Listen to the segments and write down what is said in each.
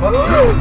Falou!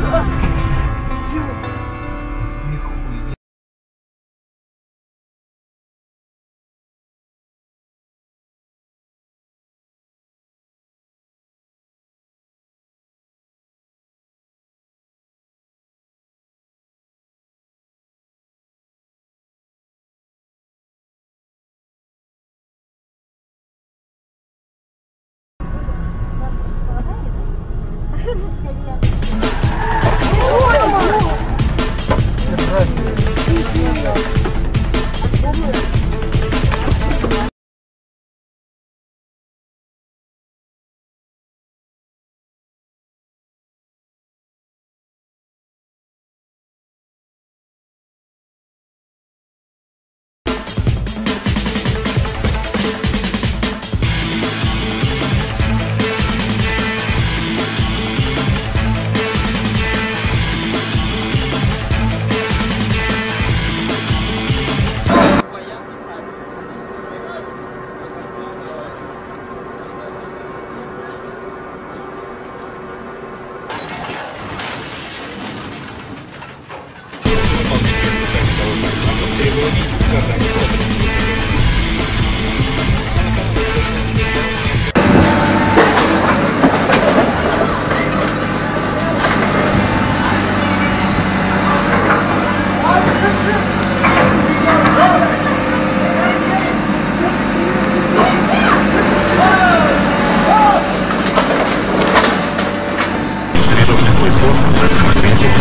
Передовой корпус открытия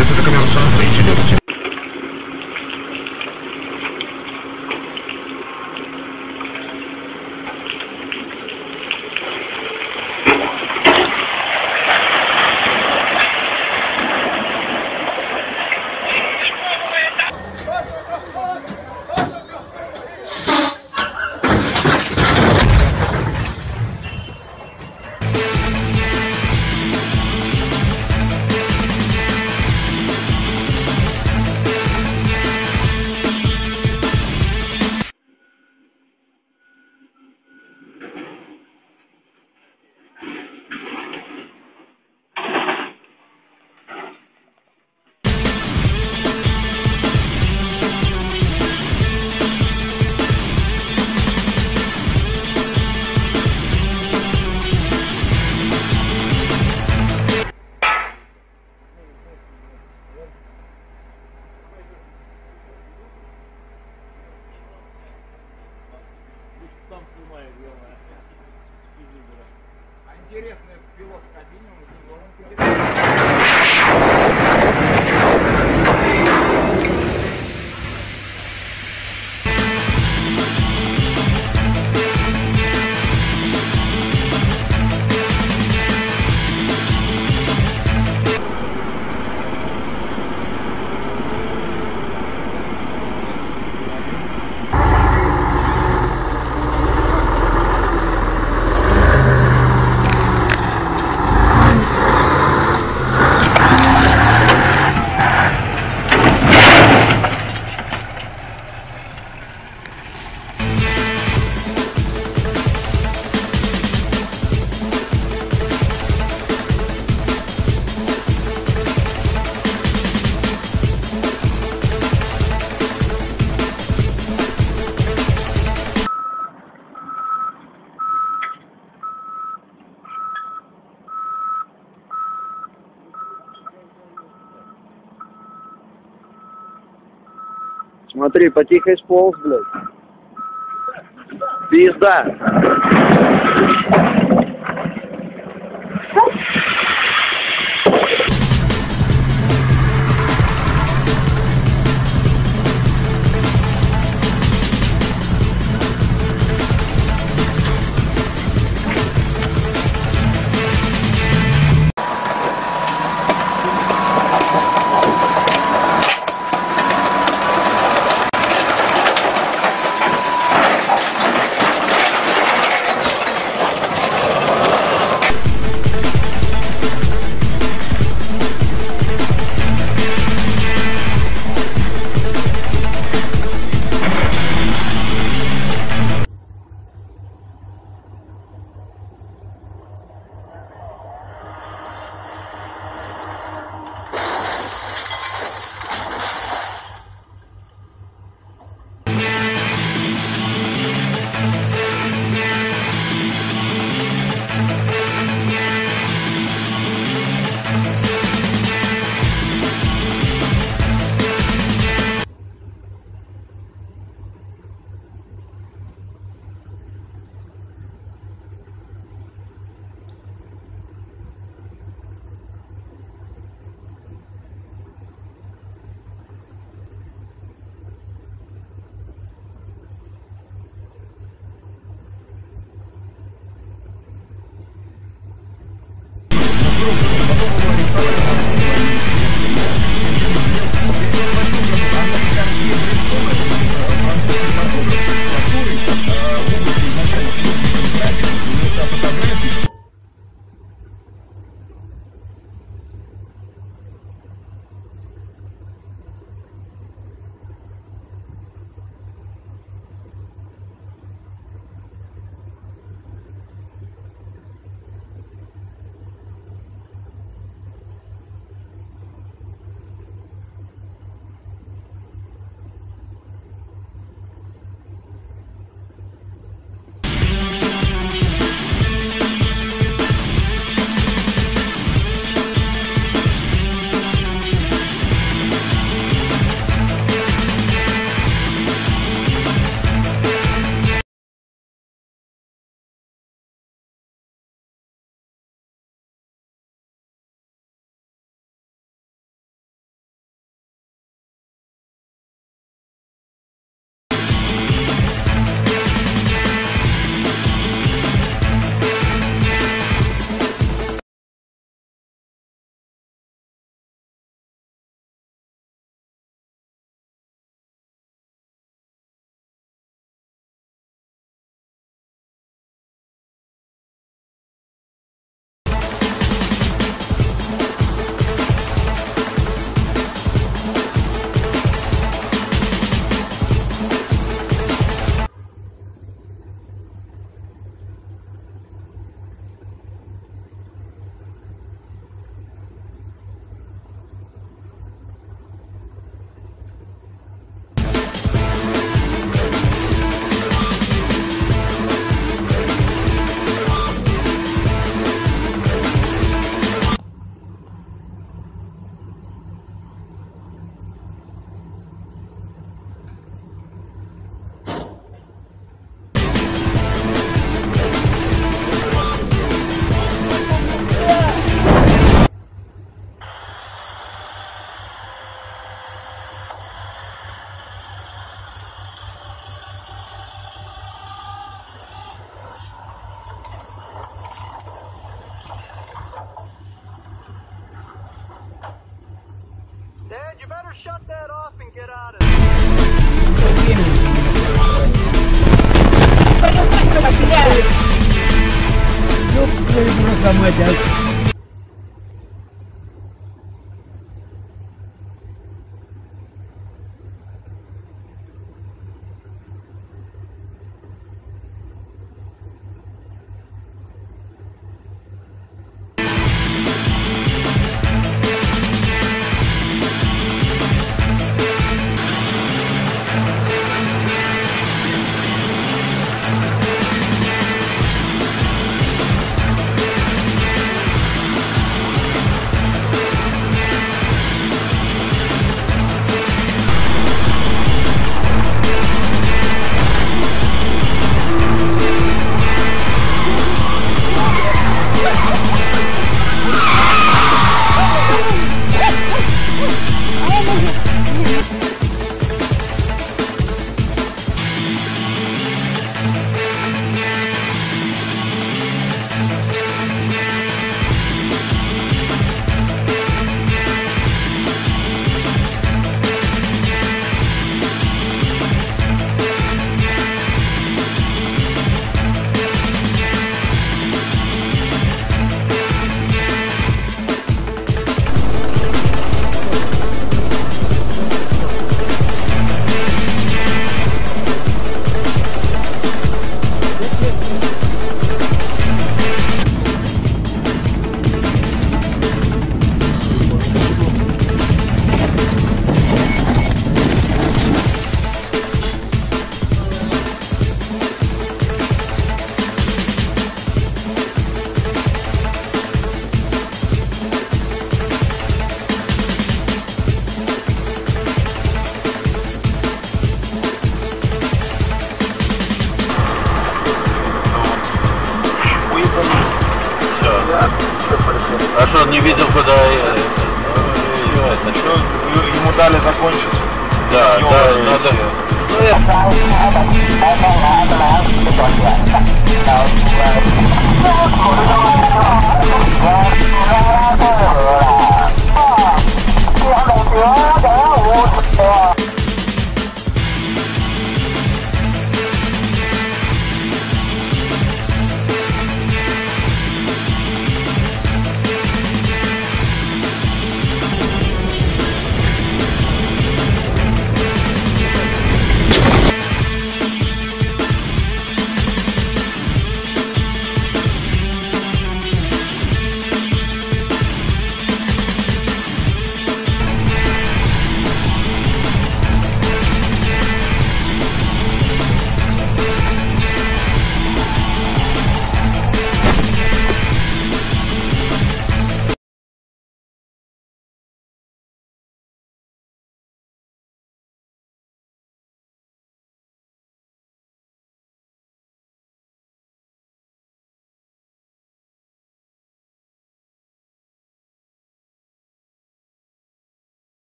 This is a command пилот в кабине, он же не должен быть. Смотри, потихо сполз, блядь. Пизда. Thank you. 你不用那么紧张。А что, не видел, куда э, э, э, я... это, что ему дали закончить? Да, да, надо... Ну, я...